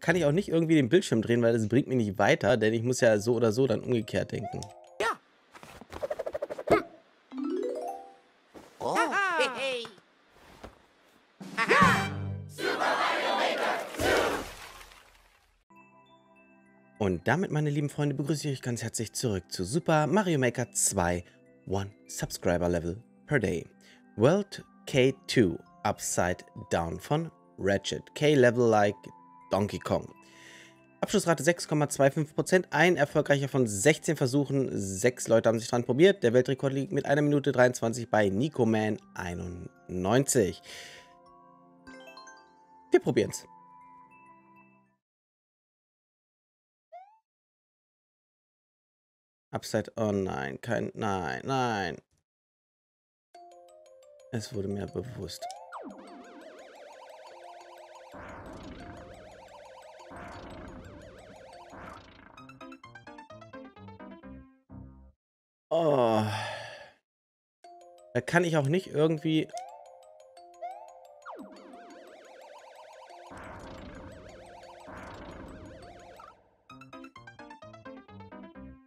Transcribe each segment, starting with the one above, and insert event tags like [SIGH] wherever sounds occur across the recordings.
Kann ich auch nicht irgendwie den Bildschirm drehen, weil das bringt mich nicht weiter, denn ich muss ja so oder so dann umgekehrt denken. Ja. Hm. Oh. Hey, hey. Und damit, meine lieben Freunde, begrüße ich euch ganz herzlich zurück zu Super Mario Maker 2 One Subscriber Level per Day. World K2 Upside Down von Ratchet. K-Level like Donkey Kong. Abschlussrate 6,25%, ein erfolgreicher von 16 Versuchen, sechs Leute haben sich dran probiert. Der Weltrekord liegt mit 1 Minute 23 bei Nicoman 91. Wir probieren es. Upside, oh nein, kein, nein, nein. Es wurde mir bewusst. Oh. Da kann ich auch nicht irgendwie...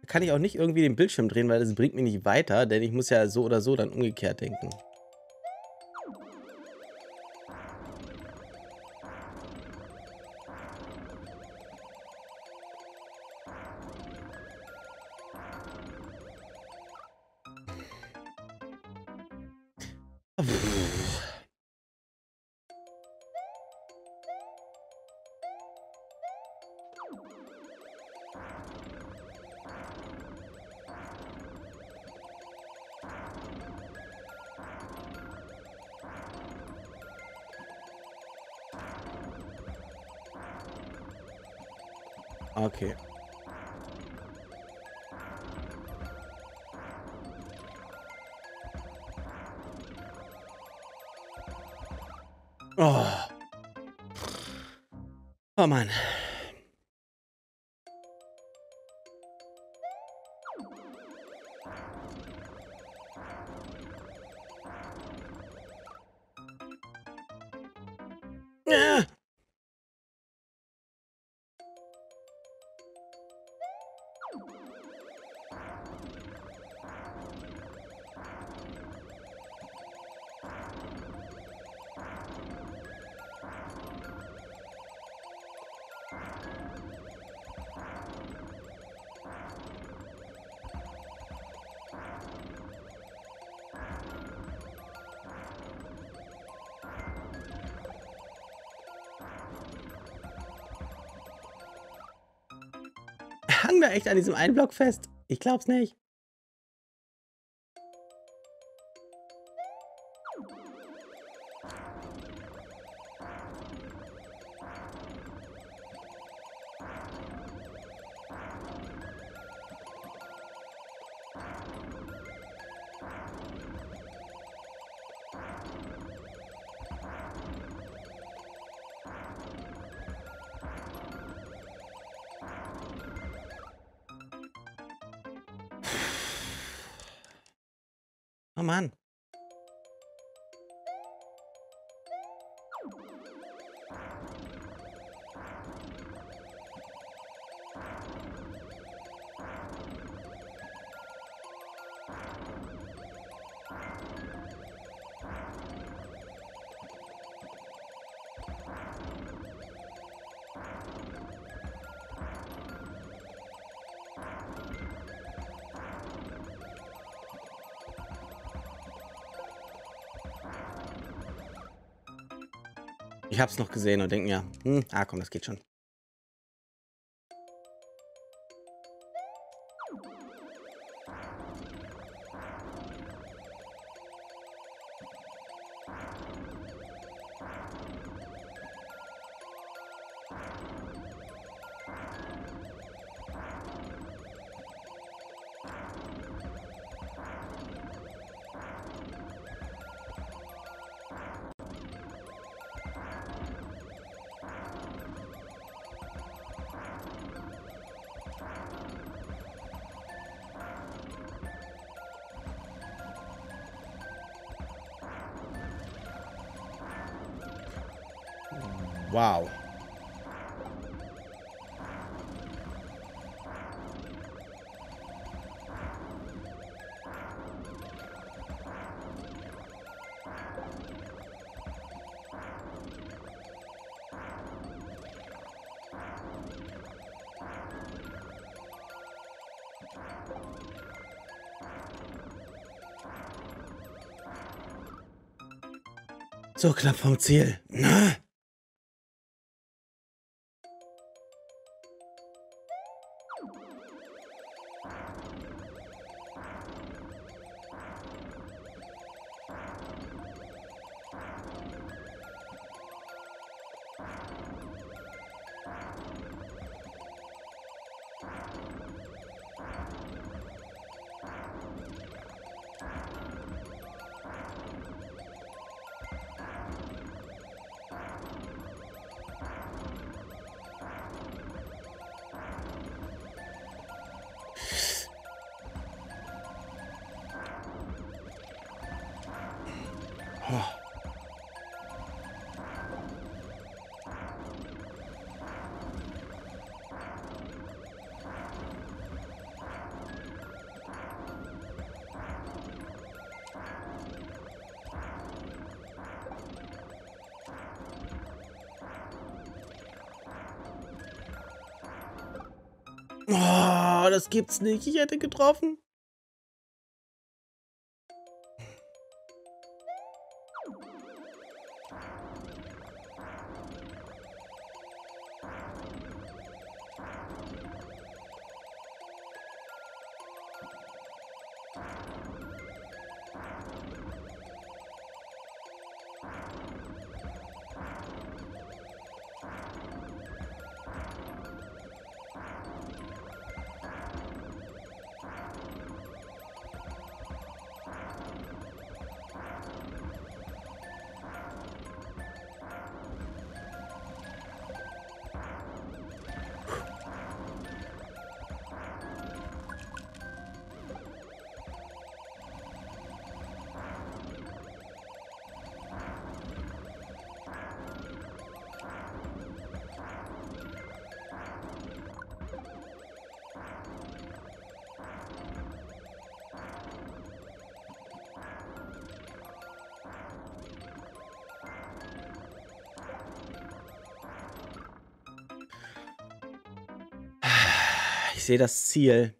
Da kann ich auch nicht irgendwie den Bildschirm drehen, weil das bringt mich nicht weiter, denn ich muss ja so oder so dann umgekehrt denken. [SIGHS] Okay. Oh. Oh. Hang da echt an diesem einen Block fest. Ich glaub's nicht. Oh Mann. Ich hab's noch gesehen und denke mir, hm, ah komm, das geht schon. Wow. So knapp vom Ziel. Na? Oh. Das gibt's nicht. Ich hätte getroffen. Ich sehe das Ziel.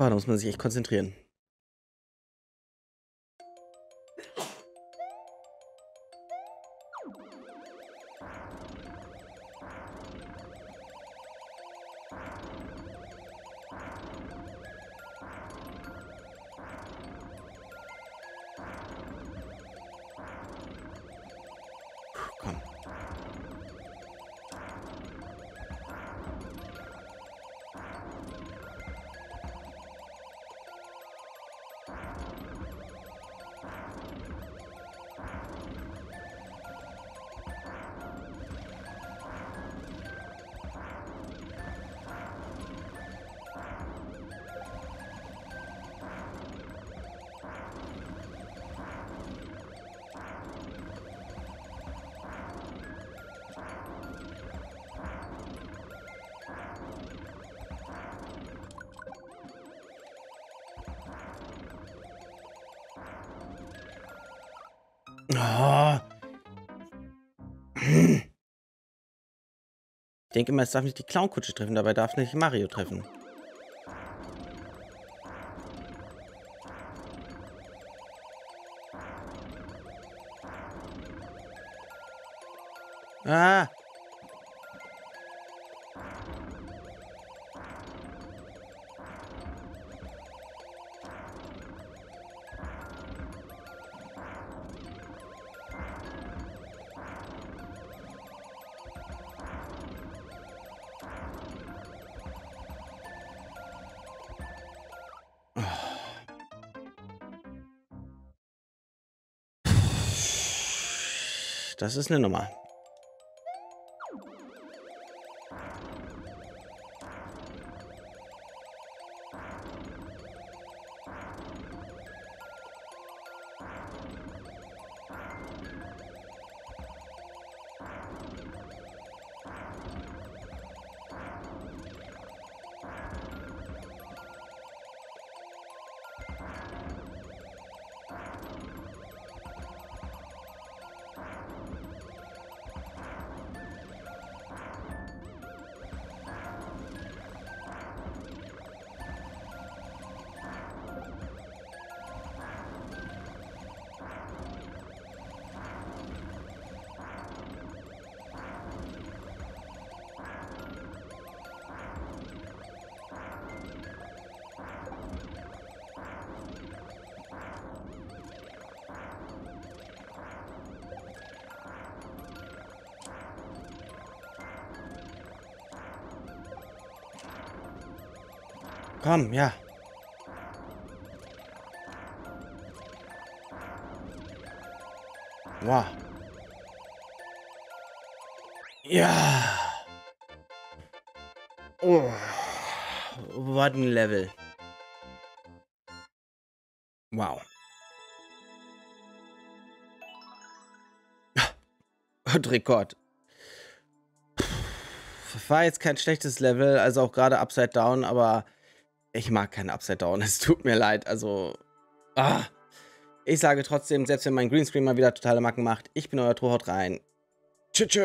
Boah, da muss man sich echt konzentrieren. Oh. Ich denke immer, es darf nicht die Clownkutsche treffen, dabei darf nicht Mario treffen. Ah! Das ist eine Nummer. Komm, ja. Wow. Ja. Oh. Was ein Level. Wow. Und Rekord. War jetzt kein schlechtes Level, also auch gerade Upside Down, aber ich mag kein Upside Down. [LAUGHS] Es tut mir leid. Also, ah. Ich sage trotzdem, selbst wenn mein Greenscreen mal wieder totale Macken macht, ich bin euer Trohaut rein. Tschüss.